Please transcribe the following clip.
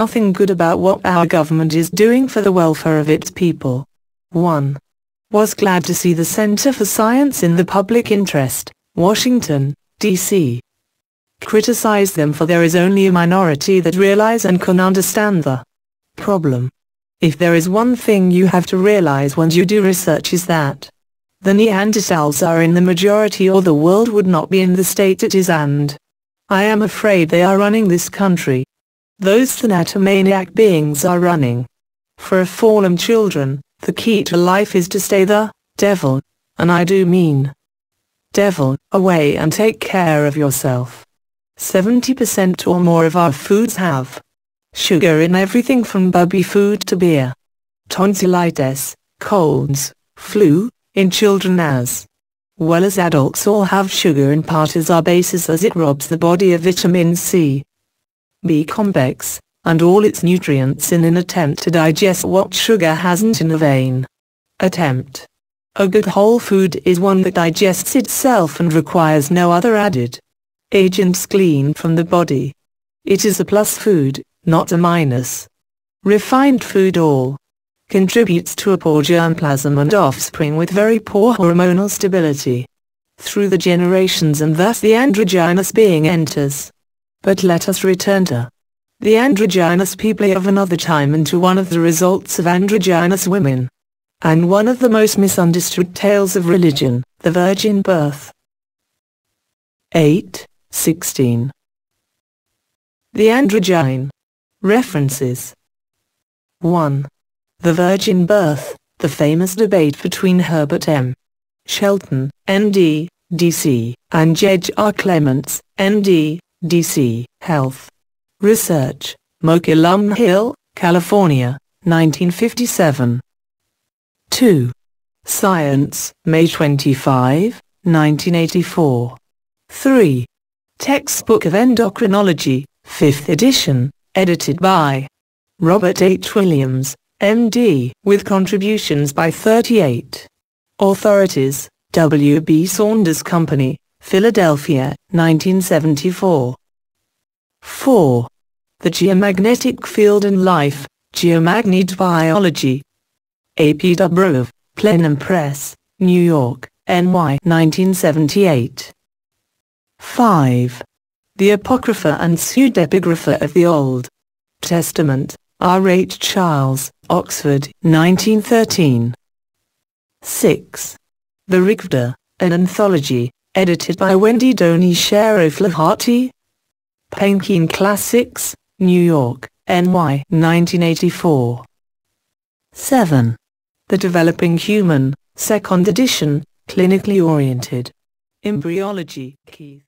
nothing good about what our government is doing for the welfare of its people. 1. Was glad to see the Center for Science in the Public Interest, Washington, D.C. Criticize them for there is only a minority that realize and can understand the problem. If there is one thing you have to realize when you do research is that the Neanderthals are in the majority or the world would not be in the state it is and I am afraid they are running this country. Those thanatomaniac beings are running. For a fallen children, the key to life is to stay the devil, and I do mean devil, away and take care of yourself. 70% or more of our foods have sugar in everything from baby food to beer. Tonsillitis, colds, flu, in children as well as adults all have sugar in part as our basis as it robs the body of vitamin C, B complex, and all its nutrients in an attempt to digest what sugar hasn't in a vain attempt. A good whole food is one that digests itself and requires no other added agents gleaned from the body. It is a plus food, not a minus. Refined food all contributes to a poor germplasm and offspring with very poor hormonal stability through the generations and thus the androgynous being enters. But let us return to the androgynous people of another time and to one of the results of androgynous women. And one of the most misunderstood tales of religion, the virgin birth. 8. 16. The androgyne. References. 1. The Virgin Birth, the famous debate between Herbert M. Shelton, MD, DC, and J. R. Clements, MD, DC, Health. Research, Mokelumne Hill, California, 1957. 2. Science, May 25, 1984. 3. Textbook of Endocrinology, 5th edition, edited by Robert H. Williams, M.D., with contributions by 38 authorities, W. B. Saunders Company, Philadelphia, 1974. 4. The Geomagnetic Field and Life, Geomagnetic Biology. A. P. Dubrov, Plenum Press, New York, NY 1978. 5. The Apocrypha and Pseudepigrapha of the Old Testament, R. H. Charles, Oxford, 1913. 6. The Rigveda, an anthology, edited by Wendy Doniger O'Flaherty. Penguin Classics, New York, NY, 1984. 7. The Developing Human, Second Edition, Clinically Oriented. Embryology, Keith.